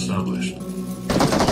established.